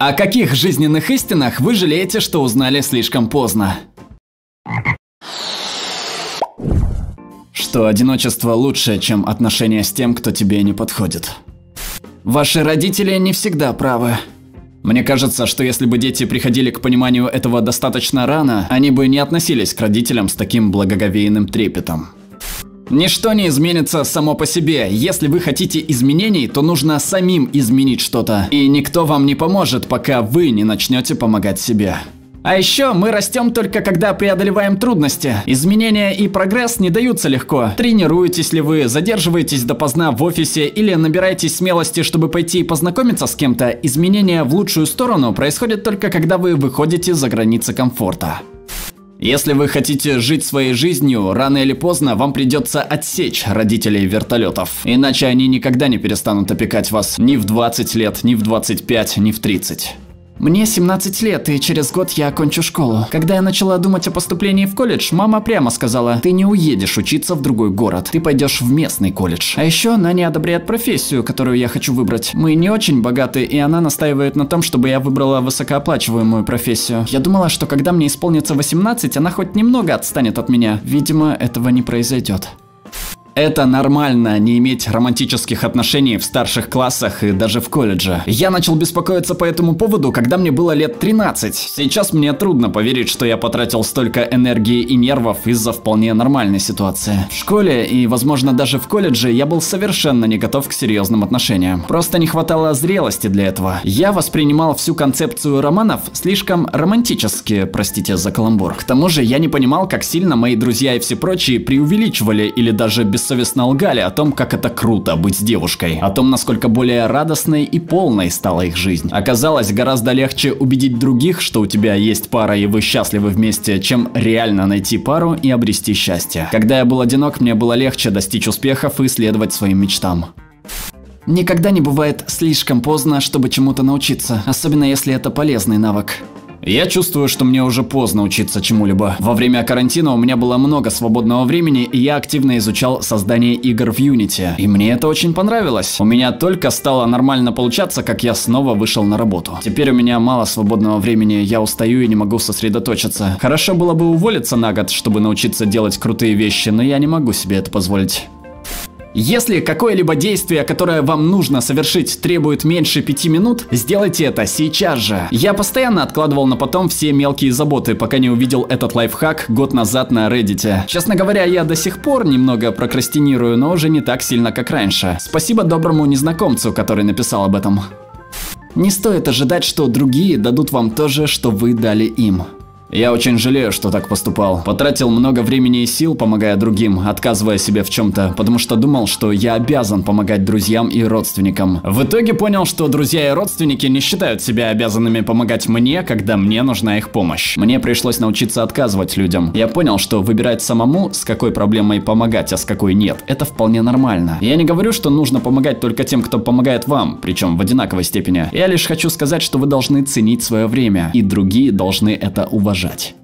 О каких жизненных истинах вы жалеете, что узнали слишком поздно? Что одиночество лучше, чем отношения с тем, кто тебе не подходит. Ваши родители не всегда правы. Мне кажется, что если бы дети приходили к пониманию этого достаточно рано, они бы не относились к родителям с таким благоговейным трепетом. Ничто не изменится само по себе. Если вы хотите изменений, то нужно самим изменить что-то. И никто вам не поможет, пока вы не начнете помогать себе. А еще мы растем только когда преодолеваем трудности. Изменения и прогресс не даются легко. Тренируетесь ли вы, задерживаетесь допоздна в офисе или набираетесь смелости, чтобы пойти и познакомиться с кем-то, изменения в лучшую сторону происходят только когда вы выходите за границы комфорта. Если вы хотите жить своей жизнью, рано или поздно вам придется отсечь родителей вертолетов. Иначе они никогда не перестанут опекать вас ни в 20 лет, ни в 25, ни в 30. Мне 17 лет, и через год я окончу школу. Когда я начала думать о поступлении в колледж, мама прямо сказала, ты не уедешь учиться в другой город, ты пойдешь в местный колледж. А еще она не одобряет профессию, которую я хочу выбрать. Мы не очень богаты, и она настаивает на том, чтобы я выбрала высокооплачиваемую профессию. Я думала, что когда мне исполнится 18, она хоть немного отстанет от меня. Видимо, этого не произойдет. Это нормально не иметь романтических отношений в старших классах и даже в колледже. Я начал беспокоиться по этому поводу, когда мне было лет 13. Сейчас мне трудно поверить, что я потратил столько энергии и нервов из-за вполне нормальной ситуации. В школе и, возможно, даже в колледже я был совершенно не готов к серьезным отношениям. Просто не хватало зрелости для этого. Я воспринимал всю концепцию романов слишком романтически, простите за каламбур. К тому же я не понимал, как сильно мои друзья и все прочие преувеличивали или даже без бессовестно лгали о том, как это круто быть с девушкой, о том, насколько более радостной и полной стала их жизнь. Оказалось, гораздо легче убедить других, что у тебя есть пара и вы счастливы вместе, чем реально найти пару и обрести счастье. Когда я был одинок, мне было легче достичь успехов и следовать своим мечтам. Никогда не бывает слишком поздно, чтобы чему-то научиться, особенно если это полезный навык. Я чувствую, что мне уже поздно учиться чему-либо. Во время карантина у меня было много свободного времени, и я активно изучал создание игр в Unity. И мне это очень понравилось. У меня только стало нормально получаться, как я снова вышел на работу. Теперь у меня мало свободного времени, я устаю и не могу сосредоточиться. Хорошо было бы уволиться на год, чтобы научиться делать крутые вещи, но я не могу себе это позволить. Если какое-либо действие, которое вам нужно совершить, требует меньше пяти минут, сделайте это сейчас же. Я постоянно откладывал на потом все мелкие заботы, пока не увидел этот лайфхак год назад на Reddit. Честно говоря, я до сих пор немного прокрастинирую, но уже не так сильно, как раньше. Спасибо доброму незнакомцу, который написал об этом. Не стоит ожидать, что другие дадут вам то же, что вы дали им. Я очень жалею, что так поступал. Потратил много времени и сил, помогая другим, отказывая себе в чем-то, потому что думал, что я обязан помогать друзьям и родственникам. В итоге понял, что друзья и родственники не считают себя обязанными помогать мне, когда мне нужна их помощь. Мне пришлось научиться отказывать людям. Я понял, что выбирать самому, с какой проблемой помогать, а с какой нет, это вполне нормально. Я не говорю, что нужно помогать только тем, кто помогает вам, причем в одинаковой степени. Я лишь хочу сказать, что вы должны ценить свое время, и другие должны это уважать уважать.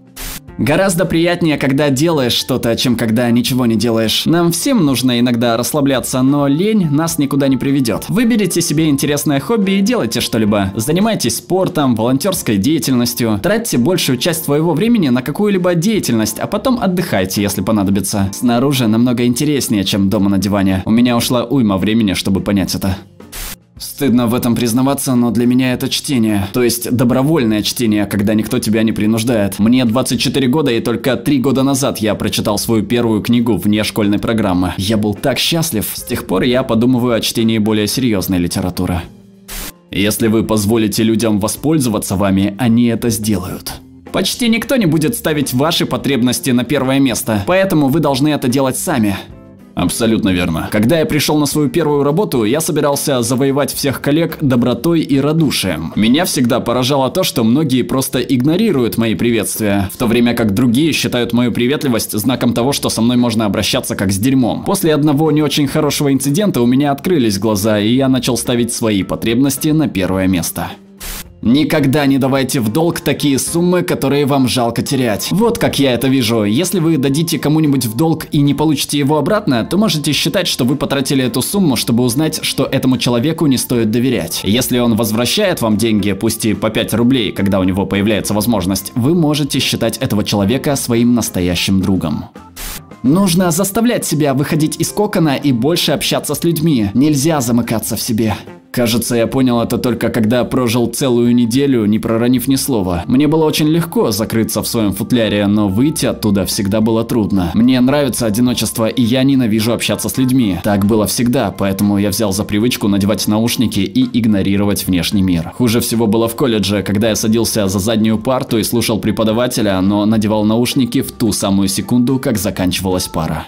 Гораздо приятнее, когда делаешь что-то, чем когда ничего не делаешь. Нам всем нужно иногда расслабляться, но лень нас никуда не приведет. Выберите себе интересное хобби и делайте что-либо. Занимайтесь спортом, волонтерской деятельностью. Тратьте большую часть своего времени на какую-либо деятельность, а потом отдыхайте, если понадобится. Снаружи намного интереснее, чем дома на диване. У меня ушла уйма времени, чтобы понять это. Стыдно в этом признаваться, но для меня это чтение. То есть добровольное чтение, когда никто тебя не принуждает. Мне 24 года и только 3 года назад я прочитал свою первую книгу вне школьной программы. Я был так счастлив. С тех пор я подумываю о чтении более серьезной литературы. Если вы позволите людям воспользоваться вами, они это сделают. Почти никто не будет ставить ваши потребности на первое место, поэтому вы должны это делать сами. Абсолютно верно. Когда я пришел на свою первую работу, я собирался завоевать всех коллег добротой и радушием. Меня всегда поражало то, что многие просто игнорируют мои приветствия, в то время как другие считают мою приветливость знаком того, что со мной можно обращаться как с дерьмом. После одного не очень хорошего инцидента у меня открылись глаза, и я начал ставить свои потребности на первое место. Никогда не давайте в долг такие суммы, которые вам жалко терять. Вот как я это вижу. Если вы дадите кому-нибудь в долг и не получите его обратно, то можете считать, что вы потратили эту сумму, чтобы узнать, что этому человеку не стоит доверять. Если он возвращает вам деньги, пусть и по 5 рублей, когда у него появляется возможность, вы можете считать этого человека своим настоящим другом. Нужно заставлять себя выходить из кокона и больше общаться с людьми. Нельзя замыкаться в себе. Кажется, я понял это только когда прожил целую неделю, не проронив ни слова. Мне было очень легко закрыться в своем футляре, но выйти оттуда всегда было трудно. Мне нравится одиночество, и я ненавижу общаться с людьми. Так было всегда, поэтому я взял за привычку надевать наушники и игнорировать внешний мир. Хуже всего было в колледже, когда я садился за заднюю парту и слушал преподавателя, но надевал наушники в ту самую секунду, как заканчивалась пара.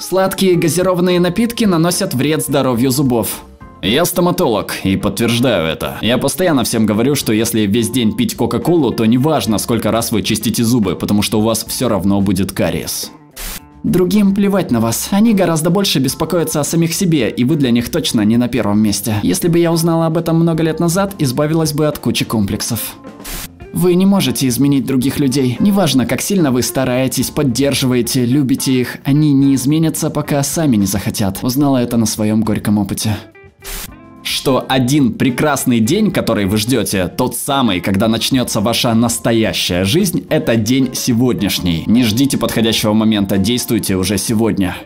Сладкие газированные напитки наносят вред здоровью зубов. Я стоматолог и подтверждаю это. Я постоянно всем говорю, что если весь день пить Кока-Колу, то неважно, сколько раз вы чистите зубы, потому что у вас все равно будет кариес. Другим плевать на вас. Они гораздо больше беспокоятся о самих себе, и вы для них точно не на первом месте. Если бы я узнала об этом много лет назад, избавилась бы от кучи комплексов. Вы не можете изменить других людей. Неважно, как сильно вы стараетесь, поддерживаете, любите их, они не изменятся, пока сами не захотят. Узнала это на своем горьком опыте что один прекрасный день, который вы ждете, тот самый, когда начнется ваша настоящая жизнь, это день сегодняшний. Не ждите подходящего момента, действуйте уже сегодня.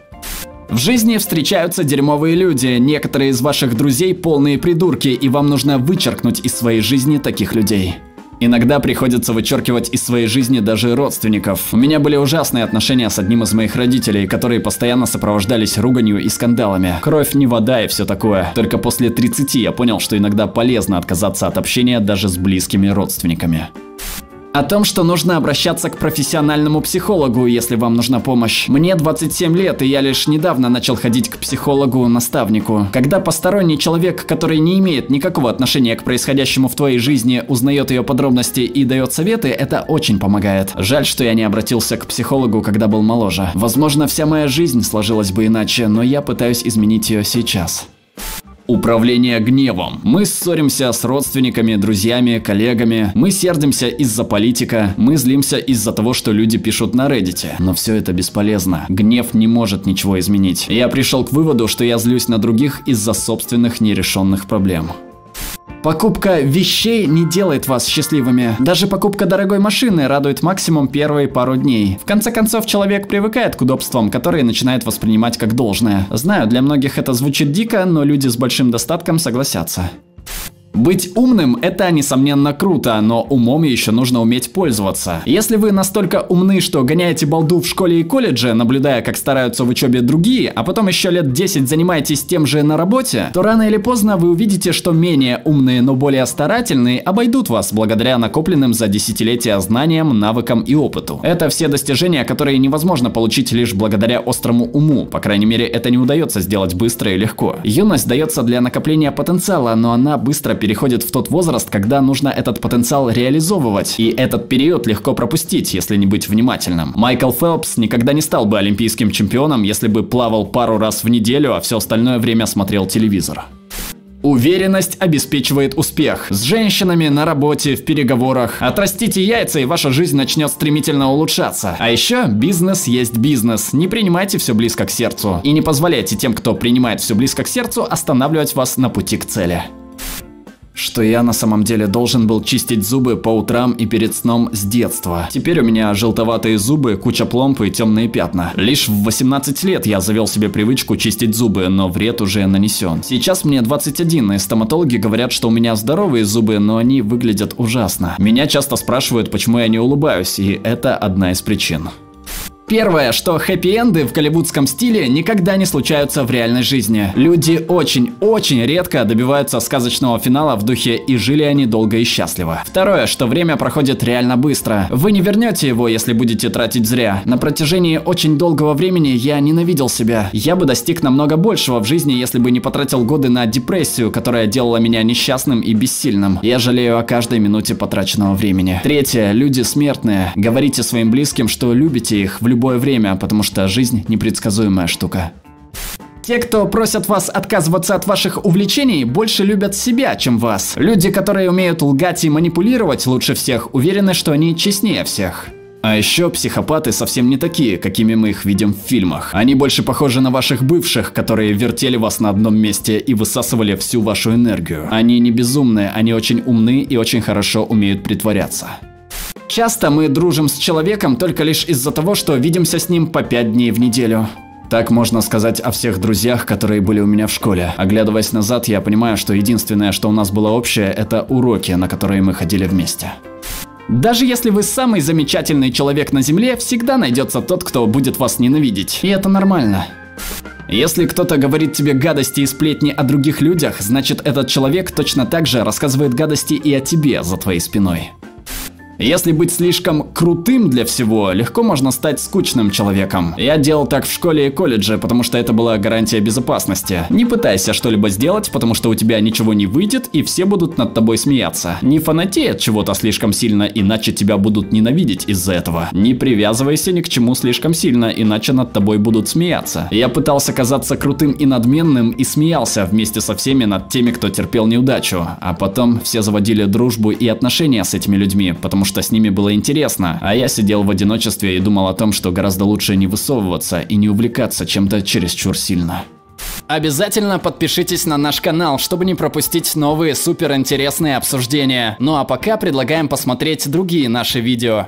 В жизни встречаются дерьмовые люди, некоторые из ваших друзей полные придурки, и вам нужно вычеркнуть из своей жизни таких людей. Иногда приходится вычеркивать из своей жизни даже родственников. У меня были ужасные отношения с одним из моих родителей, которые постоянно сопровождались руганью и скандалами. Кровь не вода и все такое. Только после 30 я понял, что иногда полезно отказаться от общения даже с близкими родственниками. О том, что нужно обращаться к профессиональному психологу, если вам нужна помощь. Мне 27 лет, и я лишь недавно начал ходить к психологу-наставнику. Когда посторонний человек, который не имеет никакого отношения к происходящему в твоей жизни, узнает ее подробности и дает советы, это очень помогает. Жаль, что я не обратился к психологу, когда был моложе. Возможно, вся моя жизнь сложилась бы иначе, но я пытаюсь изменить ее сейчас. Управление гневом. Мы ссоримся с родственниками, друзьями, коллегами. Мы сердимся из-за политика. Мы злимся из-за того, что люди пишут на Reddit. Но все это бесполезно. Гнев не может ничего изменить. Я пришел к выводу, что я злюсь на других из-за собственных нерешенных проблем. Покупка вещей не делает вас счастливыми. Даже покупка дорогой машины радует максимум первые пару дней. В конце концов, человек привыкает к удобствам, которые начинает воспринимать как должное. Знаю, для многих это звучит дико, но люди с большим достатком согласятся. Быть умным – это, несомненно, круто, но умом еще нужно уметь пользоваться. Если вы настолько умны, что гоняете балду в школе и колледже, наблюдая, как стараются в учебе другие, а потом еще лет 10 занимаетесь тем же на работе, то рано или поздно вы увидите, что менее умные, но более старательные обойдут вас благодаря накопленным за десятилетия знаниям, навыкам и опыту. Это все достижения, которые невозможно получить лишь благодаря острому уму, по крайней мере, это не удается сделать быстро и легко. Юность дается для накопления потенциала, но она быстро переходит в тот возраст, когда нужно этот потенциал реализовывать, и этот период легко пропустить, если не быть внимательным. Майкл Фелпс никогда не стал бы олимпийским чемпионом, если бы плавал пару раз в неделю, а все остальное время смотрел телевизор. Уверенность обеспечивает успех. С женщинами, на работе, в переговорах. Отрастите яйца, и ваша жизнь начнет стремительно улучшаться. А еще бизнес есть бизнес. Не принимайте все близко к сердцу. И не позволяйте тем, кто принимает все близко к сердцу, останавливать вас на пути к цели что я на самом деле должен был чистить зубы по утрам и перед сном с детства. Теперь у меня желтоватые зубы, куча пломб и темные пятна. Лишь в 18 лет я завел себе привычку чистить зубы, но вред уже нанесен. Сейчас мне 21, и стоматологи говорят, что у меня здоровые зубы, но они выглядят ужасно. Меня часто спрашивают, почему я не улыбаюсь, и это одна из причин. Первое, что хэппи-энды в голливудском стиле никогда не случаются в реальной жизни. Люди очень-очень редко добиваются сказочного финала в духе «и жили они долго и счастливо». Второе, что время проходит реально быстро. Вы не вернете его, если будете тратить зря. На протяжении очень долгого времени я ненавидел себя. Я бы достиг намного большего в жизни, если бы не потратил годы на депрессию, которая делала меня несчастным и бессильным. Я жалею о каждой минуте потраченного времени. Третье, люди смертные. Говорите своим близким, что любите их в любом любое время, потому что жизнь непредсказуемая штука. Те, кто просят вас отказываться от ваших увлечений, больше любят себя, чем вас. Люди, которые умеют лгать и манипулировать лучше всех, уверены, что они честнее всех. А еще психопаты совсем не такие, какими мы их видим в фильмах. Они больше похожи на ваших бывших, которые вертели вас на одном месте и высасывали всю вашу энергию. Они не безумные, они очень умны и очень хорошо умеют притворяться. Часто мы дружим с человеком только лишь из-за того, что видимся с ним по пять дней в неделю. Так можно сказать о всех друзьях, которые были у меня в школе. Оглядываясь назад, я понимаю, что единственное, что у нас было общее, это уроки, на которые мы ходили вместе. Даже если вы самый замечательный человек на Земле, всегда найдется тот, кто будет вас ненавидеть. И это нормально. Если кто-то говорит тебе гадости и сплетни о других людях, значит этот человек точно так же рассказывает гадости и о тебе за твоей спиной. Если быть слишком крутым для всего, легко можно стать скучным человеком. Я делал так в школе и колледже, потому что это была гарантия безопасности. Не пытайся что-либо сделать, потому что у тебя ничего не выйдет, и все будут над тобой смеяться. Не фанатей от чего-то слишком сильно, иначе тебя будут ненавидеть из-за этого. Не привязывайся ни к чему слишком сильно, иначе над тобой будут смеяться. Я пытался казаться крутым и надменным и смеялся вместе со всеми над теми, кто терпел неудачу. А потом все заводили дружбу и отношения с этими людьми, потому что с ними было интересно, а я сидел в одиночестве и думал о том, что гораздо лучше не высовываться и не увлекаться чем-то чересчур сильно. Обязательно подпишитесь на наш канал, чтобы не пропустить новые суперинтересные обсуждения. Ну а пока предлагаем посмотреть другие наши видео.